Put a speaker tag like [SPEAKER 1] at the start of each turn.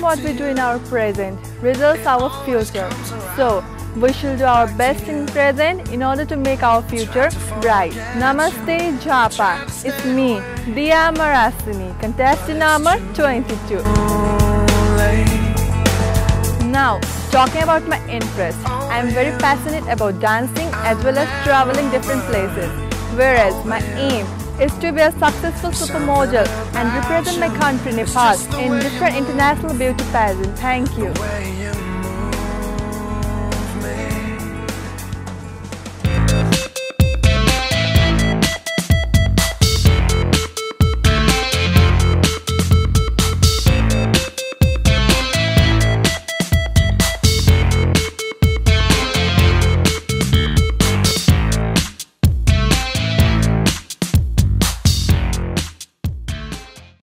[SPEAKER 1] what we do in our present results our future. So, we should do our best in present in order to make our future bright. Namaste Jhapa. It's me, Diya Marasini, contestant number 22. Now, talking about my interest, I am very passionate about dancing as well as traveling different places. Whereas my aim is to be a successful supermodel and represent my country Nepal in different international beauty pageants. Thank you.